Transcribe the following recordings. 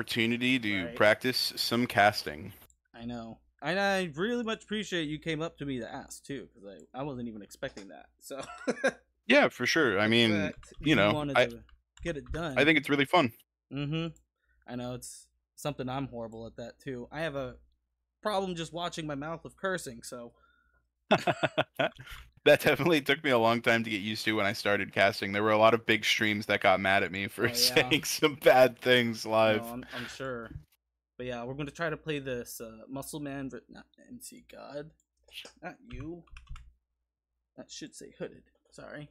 opportunity to Right. practice some casting. I know. And I really much appreciate you came up to me to ask too, because I, I wasn't even expecting that. So Yeah, for sure. I mean, you know, wanted I- to get it done. I think it's really fun. Mm-hmm. I know it's something I'm horrible at that too. I have a problem just watching my mouth of cursing, so that definitely took me a long time to get used to when I started casting. There were a lot of big streams that got mad at me for Oh, yeah. saying some bad things live. know, I'm, I'm sure. But yeah, we're going to try to play this uh, Musulman, but not MC God, not you. That should say Hooded. Sorry.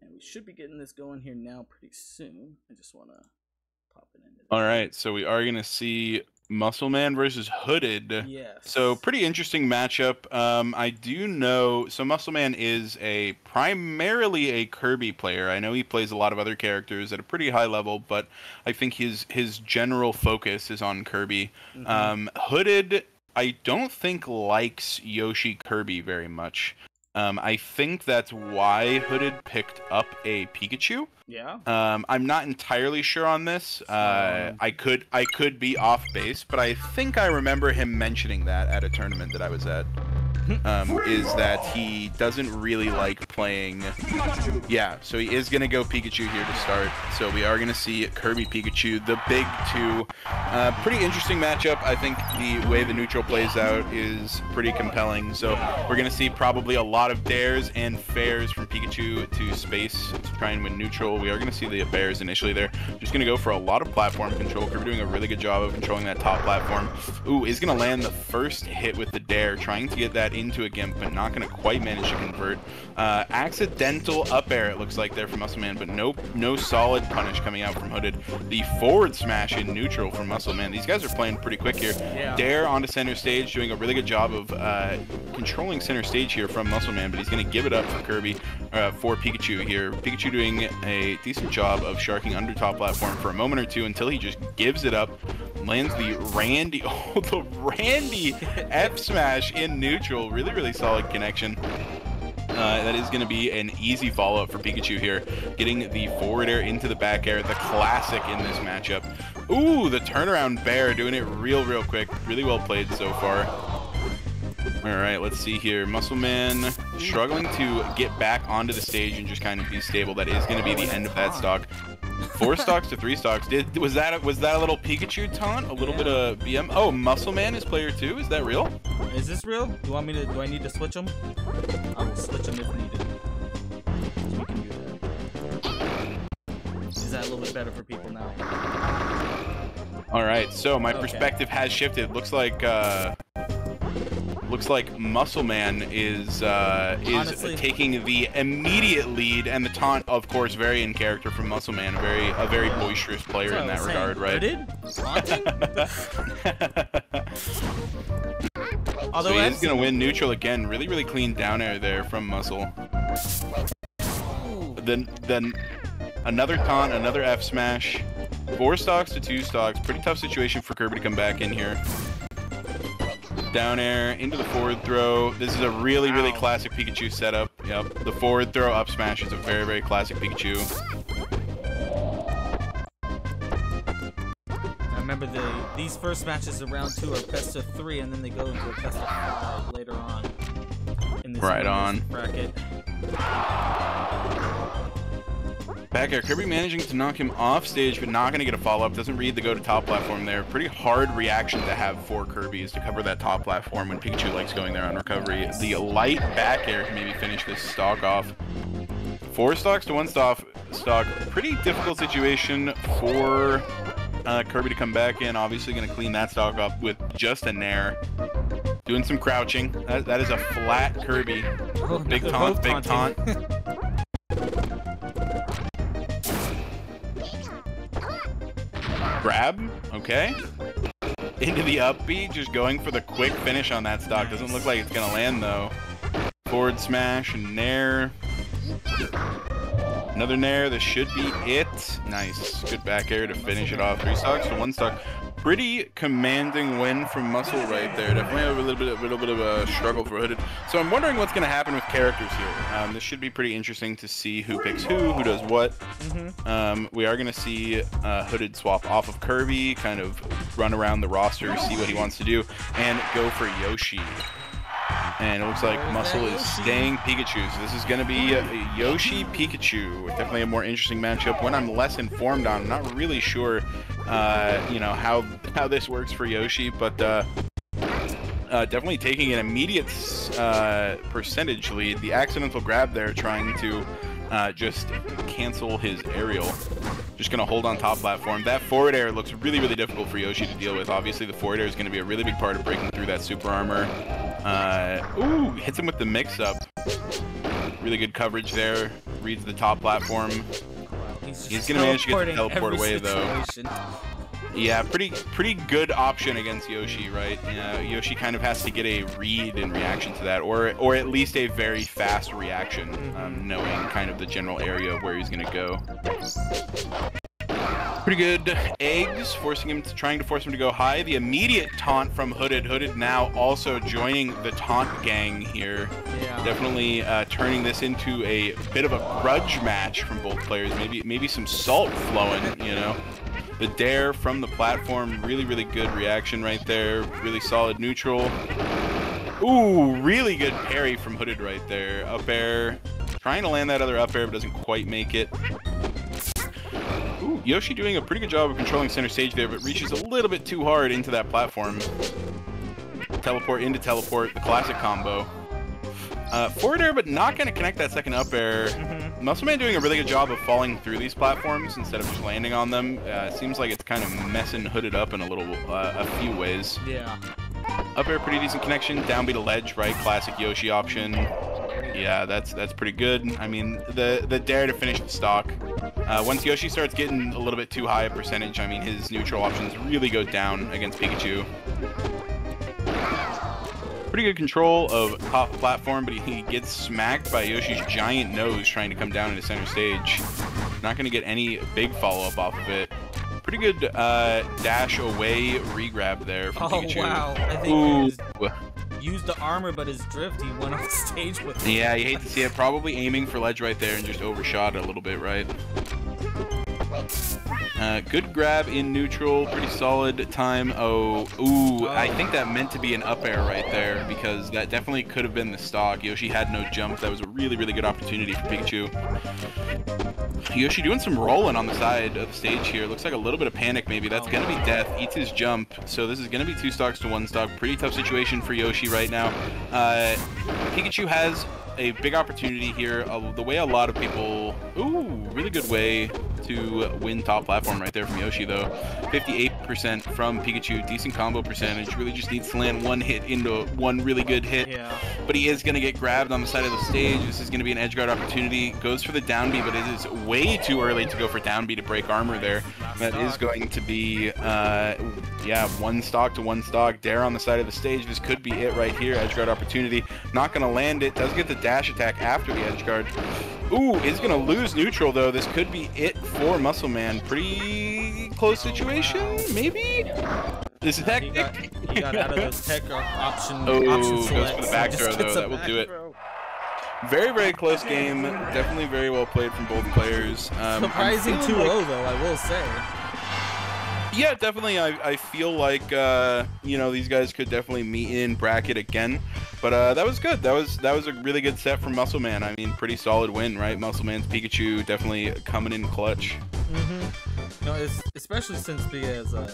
And we should be getting this going here now pretty soon. I just want to pop it in. All right, so we are going to see Musulman versus Hooded. Yes. So pretty interesting matchup. Um, I do know so Musulman is a primarily a Kirby player. I know he plays a lot of other characters at a pretty high level, but I think his his general focus is on Kirby. Mhm. Um, Hooded, I don't think likes Yoshi Kirby very much. Um, I think that's why Hooded picked up a Pikachu. yeah. Um, I'm not entirely sure on this. Uh, Um. I could I could be off base, but I think I remember him mentioning that at a tournament that I was at. Um, is that he doesn't really like playing? Yeah, so he is gonna go Pikachu here to start. So we are gonna see Kirby Pikachu, the big two. Uh, pretty interesting matchup. I think the way the neutral plays out is pretty compelling. So we're gonna see probably a lot of dares and fairs from Pikachu to space to try and win neutral. We are gonna see the bears initially there. Just gonna go for a lot of platform control. Kirby doing a really good job of controlling that top platform. Ooh, is gonna land the first hit with the dare, trying to get that into a gimp, but not gonna quite manage to convert. Uh, accidental up air it looks like there from Musulman, but no no solid punish coming out from Hooded. The forward smash in neutral from Musulman. These guys are playing pretty quick here. Yeah. Dare onto center stage, doing a really good job of uh, controlling center stage here from Musulman, but he's going to give it up for Kirby, uh, for Pikachu here. Pikachu doing a decent job of sharking under top platform for a moment or two until he just gives it up, lands the Randy, oh, the Randy F smash in neutral. Really, really solid connection. Uh, that is going to be an easy follow-up for Pikachu here, getting the forward air into the back air, the classic in this matchup. Ooh, the turnaround bear doing it real, real quick. Really well played so far. All right, let's see here. Musulman struggling to get back onto the stage and just kind of be stable. That is going to be the end of that stock. Four stocks to three stocks. Did was that a, was that a little Pikachu taunt? A little bit of BM. Oh, Musulman is player two. Is that real? Is this real? Do you want me to? Do I need to switch them? I will switch them if needed. So we can do that. Is that a little bit better for people now? All right, so my Okay. perspective has shifted. Looks like uh, looks like Musulman is uh, is Honestly- taking the immediate lead, and the taunt, of course, very in character from Musulman, a very a very boisterous player in that regard, right? Although so he is that's- gonna win neutral again. Really, really clean down air there from Muscle. Then then another taunt, another F smash. Four stocks to two stocks. Pretty tough situation for Kirby to come back in here. Down air into the forward throw. This is a really, really Wow. classic Pikachu setup. Yep. The forward throw up smash is a very, very classic Pikachu. I remember the these first matches of round two are best of three, and then they go into a best of five later on. In this Right on. bracket. Back air. Kirby managing to knock him off stage, but not going to get a follow-up. Doesn't read the go to top platform there. Pretty hard reaction to have for Kirby is to cover that top platform when Pikachu likes going there on recovery. The light back air can maybe finish this stock off. Four stocks to one stock. Stock. Pretty difficult situation for uh, Kirby to come back in. Obviously going to clean that stock up with just a nair. Doing some crouching. That, that is a flat Kirby. Oh, Big taunt, big taunting. Grab, okay. Into the up B, just going for the quick finish on that stock. Doesn't look like it's gonna land though. Forward smash and nair. Another nair, this should be it. Nice. Good back air to finish it off. Three stocks to one stock. Pretty commanding win from Muscle right there. Definitely a little bit, a little bit of a struggle for Hooded. So I'm wondering what's going to happen with characters here. Um, this should be pretty interesting to see who picks who, who does what. Mm-hmm. Um, we are going to see uh, Hooded swap off of Kirby, kind of run around the roster, see what he wants to do, and go for Yoshi. And it looks like Muscle is staying Pikachu. So this is going to be Yoshi Pikachu. Definitely a more interesting matchup. One I'm less informed on. I'm not really sure, uh, you know, how how this works for Yoshi, but uh, uh, definitely taking an immediate uh, percentage lead. The accidental grab there, trying to uh, just cancel his aerial. Just gonna hold on top platform. That forward air looks really, really difficult for Yoshi to deal with. Obviously, the forward air is gonna be a really big part of breaking through that super armor. Uh, ooh, hits him with the mix-up. Really good coverage there. Reads the top platform. He's, He's gonna manage to get the teleport away, though. Yeah, pretty pretty good option against Yoshi, right? Yeah, Yoshi kind of has to get a read in reaction to that, or or at least a very fast reaction, um, knowing kind of the general area of where he's gonna go. Pretty good eggs, forcing him to trying to force him to go high. The immediate taunt from Hooded. Hooded now also joining the taunt gang here. Yeah. Definitely uh, turning this into a bit of a grudge match from both players. Maybe maybe some salt flowing, you know. The dare from the platform, really really good reaction right there. Really solid neutral. Ooh, really good parry from Hooded right there. Up air, trying to land that other up air, but doesn't quite make it. Ooh, Yoshi doing a pretty good job of controlling center stage there, but reaches a little bit too hard into that platform. Teleport into teleport, the classic combo. Uh, forward air, but not going to connect that second up air. Musulman doing a really good job of falling through these platforms instead of just landing on them. Uh, it seems like it's kind of messing Hooded up in a little, uh, a few ways. Yeah. Up air, pretty decent connection. Down beat a ledge, right? Classic Yoshi option. Yeah, that's that's pretty good. I mean, the the dare to finish the stock. Uh, once Yoshi starts getting a little bit too high a percentage, I mean, his neutral options really go down against Pikachu. Pretty good control of top platform, but he, gets smacked by Yoshi's giant nose trying to come down into center stage. Not going to get any big follow-up off of it. Pretty good uh, dash away regrab there from Oh Pikachu. wow! I think Ooh. used the armor, but his drift, he went off stage with. it. Yeah, you hate to see it. Probably aiming for ledge right there and just overshot it a little bit, right? Uh, good grab in neutral, pretty solid time. Oh, ooh, I think that meant to be an up air right there because that definitely could have been the stock. Yoshi had no jump. That was a really, really good opportunity for Pikachu. Yoshi doing some rolling on the side of the stage here. Looks like a little bit of panic maybe. That's gonna be death. Eats his jump. So this is gonna be two stocks to one stock. Pretty tough situation for Yoshi right now. Uh, Pikachu has a big opportunity here. Uh, the way a lot of people... Ooh, really good way to win top platform right there from Yoshi though. 58% from Pikachu. Decent combo percentage. Really just needs to land one hit into one really good hit Yeah. but he is going to get grabbed on the side of the stage. This is going to be an edge guard opportunity. Goes for the down B, but it is way too early to go for down B to break armor there. That is going to be, uh, yeah, one stock to one stock. Dare on the side of the stage. This could be it right here. Edge guard opportunity. Not going to land it. Does get the dash attack after the edge guard. Ooh, is going to lose neutral though. This could be it for Musulman. Pretty close situation, maybe? This is He got, hectic. he got out of those tech option. Oh, option goes for the back throw, though. That will do it. throw. Very, very close game. Definitely very well played from both players. Um, I'm Surprising 2-0 like- though, I will say. yeah, definitely. I, I feel like uh, you know these guys could definitely meet in bracket again. But uh, that was good. That was that was a really good set from Musulman. I mean, pretty solid win, right? Musulman's Pikachu definitely coming in clutch. Mm-hmm. No, it's, especially since because uh,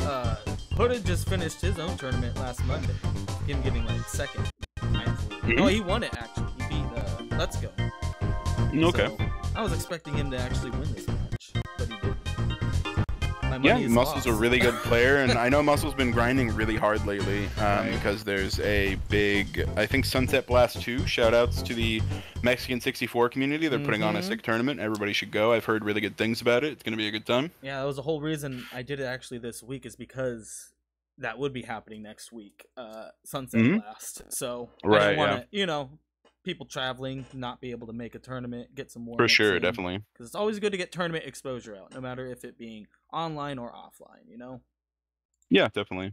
uh, Hooded just finished his own tournament last Monday. Him getting like second. Mm-hmm. No, he won it actually. Let's Go. Okay. So, I was expecting him to actually win this match, but he didn't. My Yeah, Muscle's a really good player, and I know Muscle's been grinding really hard lately um, Right. because there's a big, I think Sunset Blast 2. Shout outs to the Mexican 64 community. They're putting on a Mhm. sick tournament. Everybody should go. I've heard really good things about it. It's going to be a good time. Yeah, that was the whole reason I did it actually this week is because that would be happening next week, uh, Sunset Mhm. Blast. So I Right, didn't want to, you know, people traveling not be able to make a tournament, get some more For sure, definitely. because it's always good to get tournament exposure out, no matter if it being online or offline. You know. Yeah, definitely.